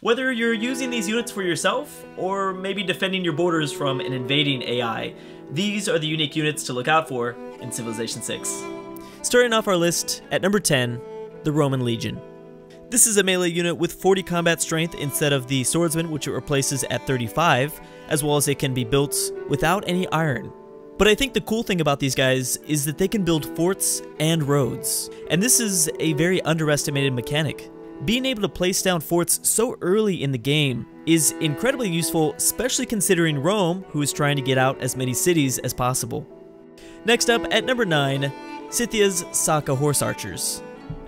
Whether you're using these units for yourself, or maybe defending your borders from an invading AI, these are the unique units to look out for in Civilization 6. Starting off our list at number 10, the Roman Legion. This is a melee unit with 40 combat strength instead of the swordsman which it replaces at 35, as well as it can be built without any iron. But I think the cool thing about these guys is that they can build forts and roads, and this is a very underestimated mechanic. Being able to place down forts so early in the game is incredibly useful, especially considering Rome, who is trying to get out as many cities as possible. Next up, at number 9, Scythia's Saka Horse Archers.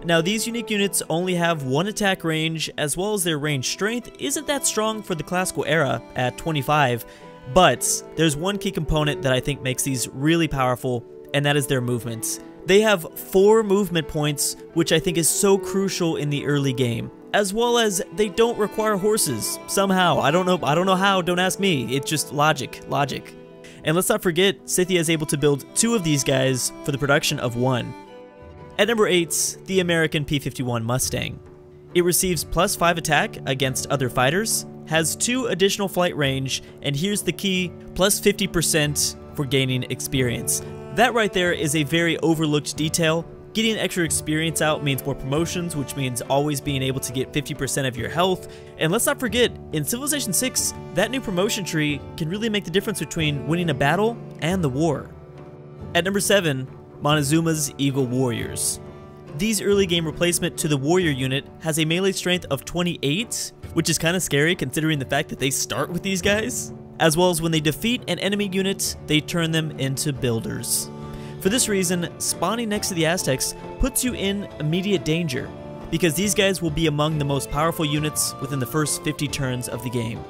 Now these unique units only have one attack range, as well as their range strength isn't that strong for the classical era at 25, but there's one key component that I think makes these really powerful, and that is their movements. They have four movement points, which I think is so crucial in the early game. As well as they don't require horses somehow. I don't know I don't know how, don't ask me. It's just logic, logic. And let's not forget, Scythia is able to build two of these guys for the production of one. At number 8, the American P-51 Mustang. It receives plus 5 attack against other fighters, has 2 additional flight range, and here's the key, plus 50% for gaining experience. That right there is a very overlooked detail. Getting extra experience out means more promotions, which means always being able to get 50% of your health. And let's not forget, in Civilization 6, that new promotion tree can really make the difference between winning a battle and the war. At number 7, Montezuma's Eagle Warriors. These early game replacement to the warrior unit has a melee strength of 28, which is kind of scary considering the fact that they start with these guys as well as when they defeat an enemy unit, they turn them into builders. For this reason, spawning next to the Aztecs puts you in immediate danger, because these guys will be among the most powerful units within the first 50 turns of the game.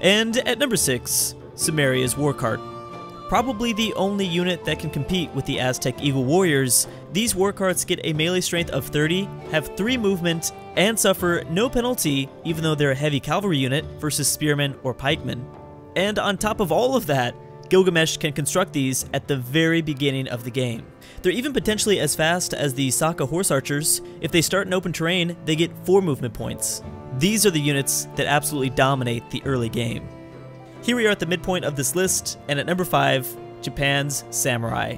And at number 6, Sumeria's War Cart. Probably the only unit that can compete with the Aztec Eagle Warriors, these war carts get a melee strength of 30, have 3 movement, and suffer no penalty even though they're a heavy cavalry unit versus spearmen or pikemen. And on top of all of that, Gilgamesh can construct these at the very beginning of the game. They're even potentially as fast as the Saka horse archers. If they start in open terrain, they get 4 movement points. These are the units that absolutely dominate the early game. Here we are at the midpoint of this list, and at number 5, Japan's Samurai.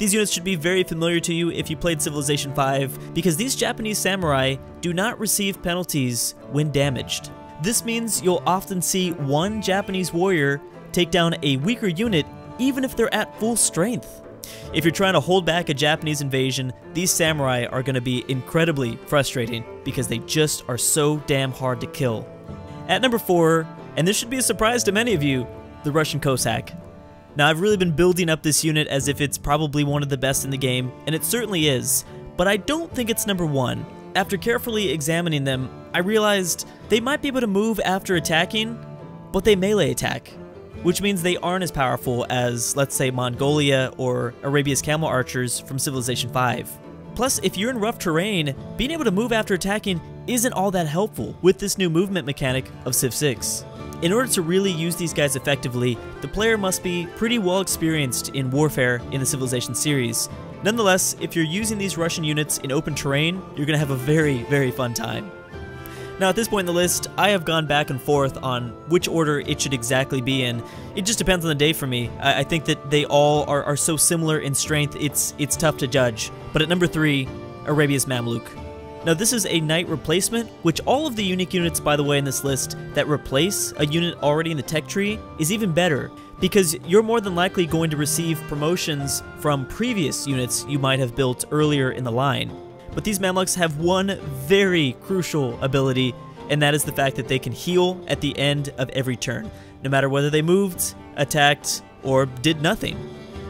These units should be very familiar to you if you played Civilization 5, because these Japanese samurai do not receive penalties when damaged. This means you'll often see one Japanese warrior take down a weaker unit even if they're at full strength. If you're trying to hold back a Japanese invasion, these samurai are going to be incredibly frustrating because they just are so damn hard to kill. At number 4, and this should be a surprise to many of you, the Russian Cossack. Now I've really been building up this unit as if it's probably one of the best in the game, and it certainly is, but I don't think it's number 1. After carefully examining them, I realized they might be able to move after attacking, but they melee attack, which means they aren't as powerful as, let's say, Mongolia or Arabia's camel archers from Civilization 5. Plus, if you're in rough terrain, being able to move after attacking isn't all that helpful with this new movement mechanic of Civ 6. In order to really use these guys effectively, the player must be pretty well experienced in warfare in the Civilization series, Nonetheless, if you're using these Russian units in open terrain, you're going to have a very, very fun time. Now at this point in the list, I have gone back and forth on which order it should exactly be in. It just depends on the day for me. I, I think that they all are, are so similar in strength, it's, it's tough to judge. But at number 3, Arabia's Mamluk. Now this is a knight replacement, which all of the unique units by the way in this list that replace a unit already in the tech tree is even better because you're more than likely going to receive promotions from previous units you might have built earlier in the line. But these Mamluks have one very crucial ability, and that is the fact that they can heal at the end of every turn, no matter whether they moved, attacked, or did nothing.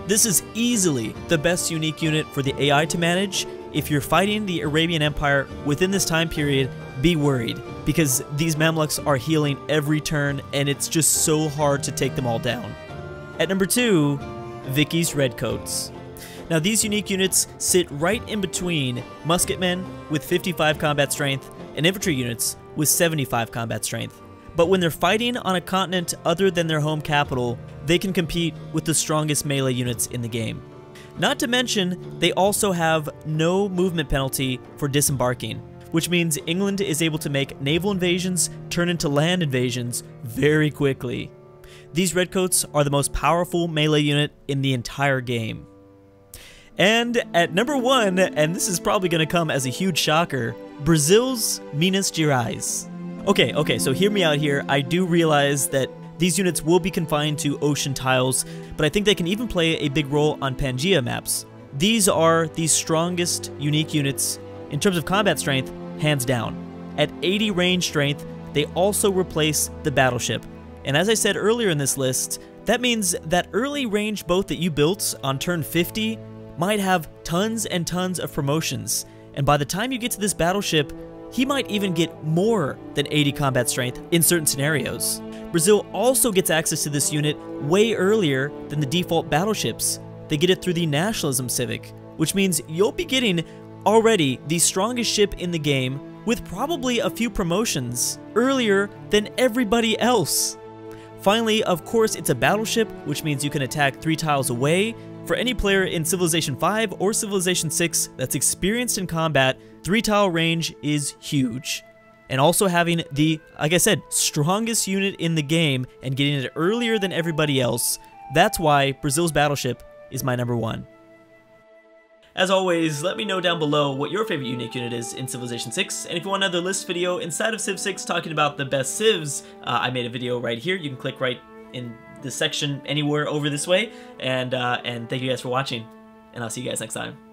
This is easily the best unique unit for the AI to manage. If you're fighting the Arabian Empire within this time period, be worried because these Mamluks are healing every turn and it's just so hard to take them all down. At number 2, Vicky's Redcoats. Now these unique units sit right in between musketmen with 55 combat strength and infantry units with 75 combat strength. But when they're fighting on a continent other than their home capital, they can compete with the strongest melee units in the game. Not to mention, they also have no movement penalty for disembarking, which means England is able to make naval invasions turn into land invasions very quickly. These redcoats are the most powerful melee unit in the entire game. And at number one, and this is probably going to come as a huge shocker, Brazil's Minas Gerais. Okay, okay, so hear me out here. I do realize that these units will be confined to ocean tiles, but I think they can even play a big role on Pangaea maps. These are the strongest unique units in terms of combat strength, hands down. At 80 range strength, they also replace the battleship. And as I said earlier in this list, that means that early range boat that you built on turn 50 might have tons and tons of promotions. And by the time you get to this battleship, he might even get more than 80 combat strength in certain scenarios. Brazil also gets access to this unit way earlier than the default battleships. They get it through the Nationalism Civic, which means you'll be getting already the strongest ship in the game with probably a few promotions earlier than everybody else. Finally, of course, it's a battleship, which means you can attack three tiles away. For any player in Civilization 5 or Civilization 6 that's experienced in combat, three tile range is huge. And also having the, like I said, strongest unit in the game and getting it earlier than everybody else, that's why Brazil's battleship is my number one. As always, let me know down below what your favorite unique unit is in Civilization 6, and if you want another list video inside of Civ 6 talking about the best civs, uh, I made a video right here. You can click right in the section anywhere over this way, and, uh, and thank you guys for watching, and I'll see you guys next time.